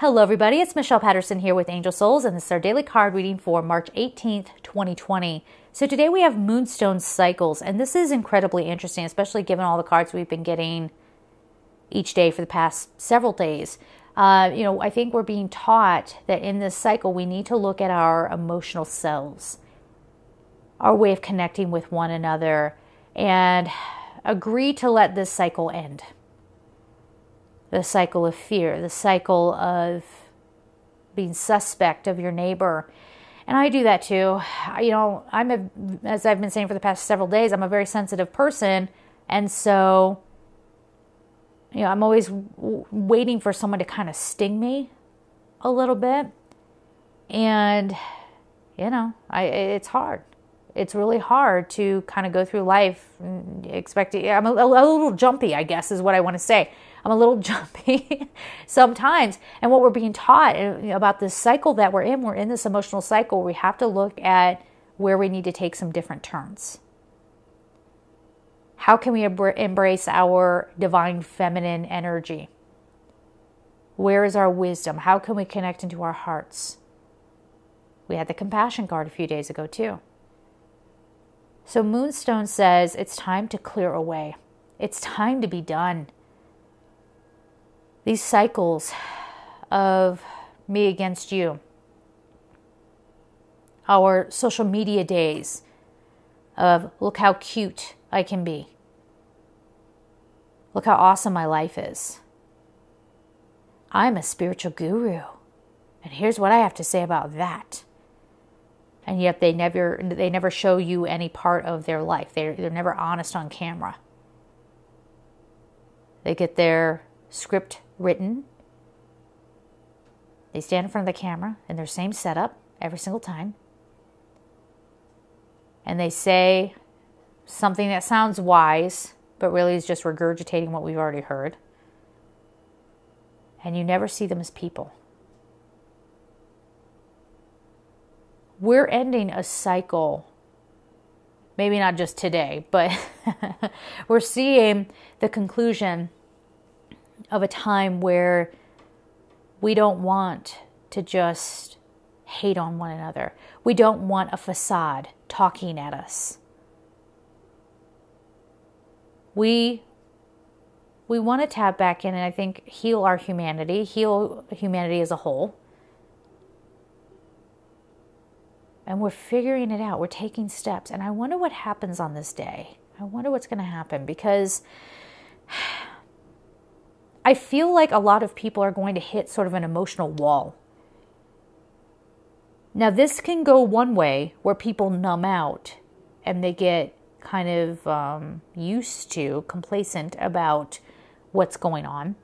Hello, everybody. It's Michelle Patterson here with Angel Souls, and this is our daily card reading for March 18th, 2020. So, today we have moonstone cycles, and this is incredibly interesting, especially given all the cards we've been getting each day for the past several days. Uh, you know, I think we're being taught that in this cycle, we need to look at our emotional selves, our way of connecting with one another, and agree to let this cycle end the cycle of fear, the cycle of being suspect of your neighbor. And I do that too. You know, I'm a, as I've been saying for the past several days, I'm a very sensitive person. And so, you know, I'm always w- waiting for someone to kind of sting me a little bit. And, you know, I, it's hard. It's really hard to kind of go through life expecting, I'm a, a little jumpy, I guess, is what I want to say. I'm a little jumpy sometimes. And what we're being taught uh, about this cycle that we're in, we're in this emotional cycle. We have to look at where we need to take some different turns. How can we embrace our divine feminine energy? Where is our wisdom? How can we connect into our hearts? We had the compassion card a few days ago, too. So, Moonstone says it's time to clear away. It's time to be done these cycles of me against you, our social media days of look how cute I can be, look how awesome my life is. I'm a spiritual guru, and here's what I have to say about that. And yet they never they never show you any part of their life. They're, they're never honest on camera. They get their script written. They stand in front of the camera in their same setup every single time. And they say something that sounds wise, but really is just regurgitating what we've already heard. And you never see them as people. We're ending a cycle maybe not just today, but we're seeing the conclusion of a time where we don't want to just hate on one another. We don't want a facade talking at us. We we want to tap back in and I think heal our humanity, heal humanity as a whole. And we're figuring it out. We're taking steps. And I wonder what happens on this day. I wonder what's going to happen because I feel like a lot of people are going to hit sort of an emotional wall. Now, this can go one way where people numb out and they get kind of um, used to, complacent about what's going on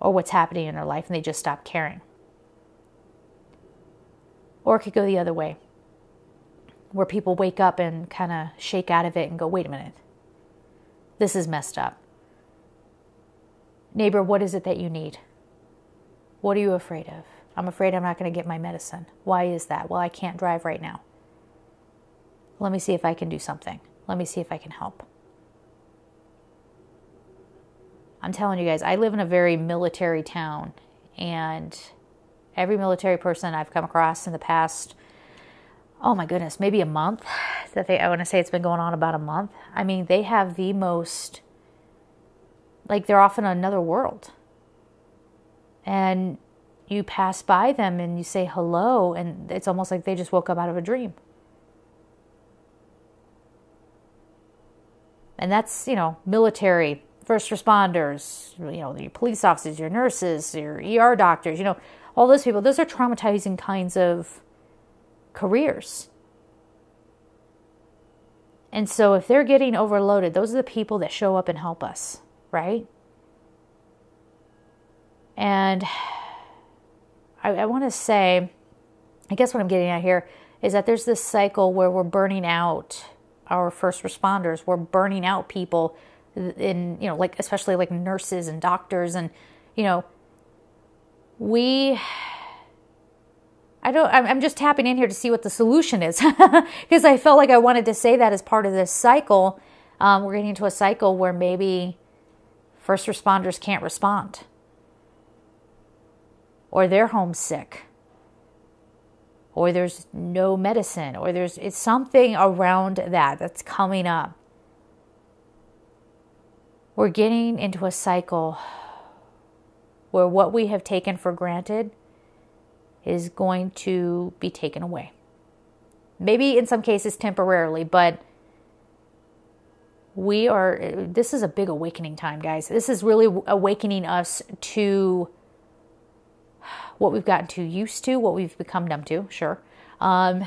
or what's happening in their life and they just stop caring. Or it could go the other way where people wake up and kind of shake out of it and go, wait a minute, this is messed up. Neighbor, what is it that you need? What are you afraid of? I'm afraid I'm not going to get my medicine. Why is that? Well, I can't drive right now. Let me see if I can do something. Let me see if I can help. I'm telling you guys, I live in a very military town, and every military person I've come across in the past, oh my goodness, maybe a month, that they, I want to say it's been going on about a month. I mean, they have the most like they're off in another world. And you pass by them and you say hello, and it's almost like they just woke up out of a dream. And that's, you know, military, first responders, you know, your police officers, your nurses, your ER doctors, you know, all those people. Those are traumatizing kinds of careers. And so if they're getting overloaded, those are the people that show up and help us right? And I, I want to say, I guess what I'm getting at here is that there's this cycle where we're burning out our first responders. We're burning out people in, you know, like, especially like nurses and doctors. And, you know, we, I don't, I'm just tapping in here to see what the solution is because I felt like I wanted to say that as part of this cycle. Um, we're getting into a cycle where maybe first responders can't respond. or they're homesick. Or there's no medicine. Or there's it's something around that that's coming up. We're getting into a cycle where what we have taken for granted is going to be taken away. Maybe in some cases temporarily but we are this is a big awakening time guys. This is really awakening us to what we've gotten too used to what we've become numb to sure. Um,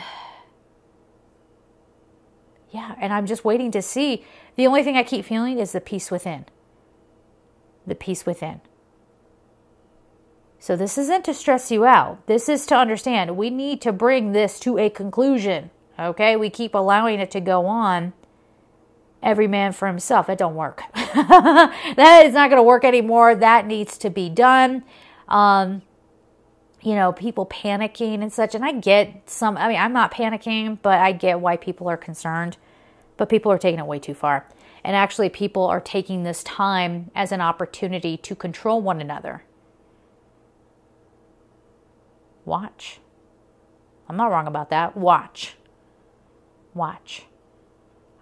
yeah and i'm just waiting to see. The only thing i keep feeling is the peace within. The peace within. So this isn't to stress you out. This is to understand. We need to bring this to a conclusion. Okay? We keep allowing it to go on every man for himself. That don't work. that is not going to work anymore. That needs to be done. Um, you know, people panicking and such. And I get some, I mean, I'm not panicking, but I get why people are concerned. But people are taking it way too far. And actually, people are taking this time as an opportunity to control one another. Watch. I'm not wrong about that. Watch. Watch.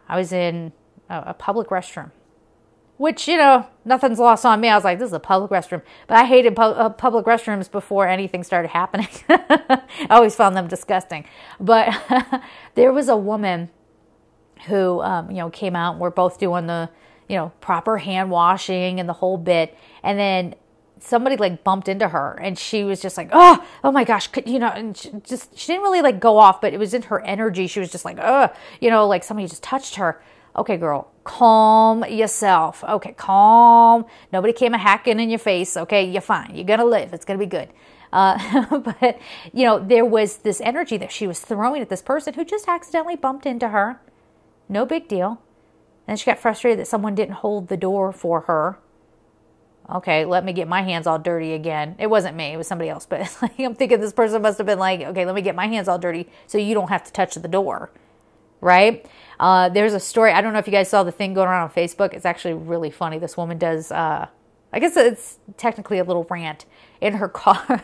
I was in a, public restroom. Which, you know, nothing's lost on me. I was like, this is a public restroom. But I hated pu- uh, public restrooms before anything started happening. I always found them disgusting. But there was a woman who, um, you know, came out and we're both doing the, you know, proper hand washing and the whole bit. And then somebody like bumped into her and she was just like, oh, oh my gosh, could, you know, and she just, she didn't really like go off, but it was in her energy. She was just like, oh, you know, like somebody just touched her. Okay, girl, calm yourself. Okay, calm. Nobody came a hacking in your face. Okay, you're fine. You're going to live. It's going to be good. Uh, but, you know, there was this energy that she was throwing at this person who just accidentally bumped into her. No big deal. And she got frustrated that someone didn't hold the door for her. Okay, let me get my hands all dirty again. It wasn't me, it was somebody else. But like, I'm thinking this person must have been like, okay, let me get my hands all dirty so you don't have to touch the door right? Uh, there's a story. I don't know if you guys saw the thing going around on Facebook. It's actually really funny. This woman does. Uh, I guess it's technically a little rant in her car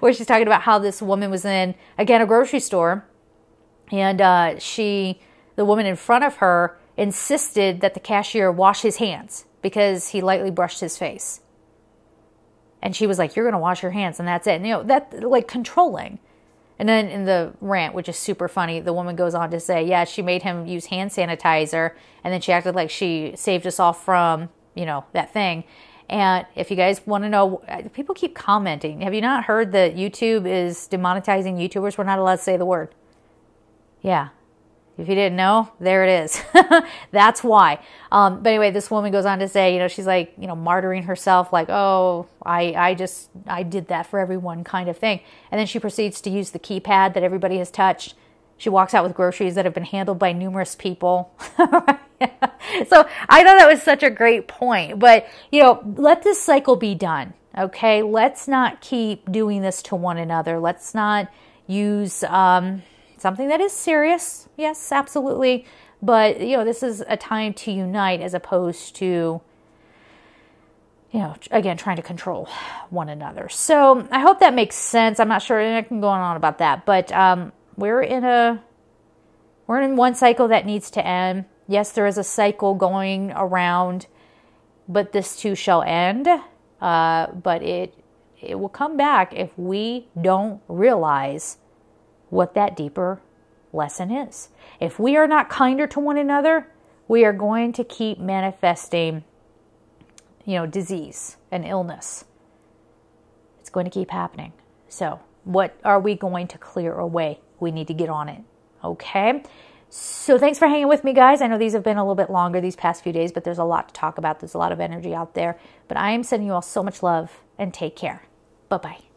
where she's talking about how this woman was in again a grocery store, and uh, she, the woman in front of her, insisted that the cashier wash his hands because he lightly brushed his face. And she was like, "You're going to wash your hands, and that's it." And, you know that like controlling. And then in the rant, which is super funny, the woman goes on to say, yeah, she made him use hand sanitizer, and then she acted like she saved us all from, you know, that thing. And if you guys want to know, people keep commenting. Have you not heard that YouTube is demonetizing YouTubers? We're not allowed to say the word. Yeah, if you didn't know, there it is. That's why. Um, but anyway, this woman goes on to say, you know, she's like, you know, martyring herself, like, oh, I, I just, I did that for everyone, kind of thing. And then she proceeds to use the keypad that everybody has touched. She walks out with groceries that have been handled by numerous people. so I know that was such a great point. But, you know, let this cycle be done. Okay. Let's not keep doing this to one another. Let's not use, um, something that is serious. Yes, absolutely. But, you know, this is a time to unite as opposed to, you know, again, trying to control one another. So I hope that makes sense. I'm not sure I can go on about that, but um, we're in a we're in one cycle that needs to end. Yes, there is a cycle going around, but this too shall end. Uh, but it it will come back if we don't realize what that deeper lesson is. If we are not kinder to one another, we are going to keep manifesting, you know, disease and illness. It's going to keep happening. So, what are we going to clear away? We need to get on it. Okay? So, thanks for hanging with me, guys. I know these have been a little bit longer these past few days, but there's a lot to talk about. There's a lot of energy out there. But I am sending you all so much love and take care. Bye bye.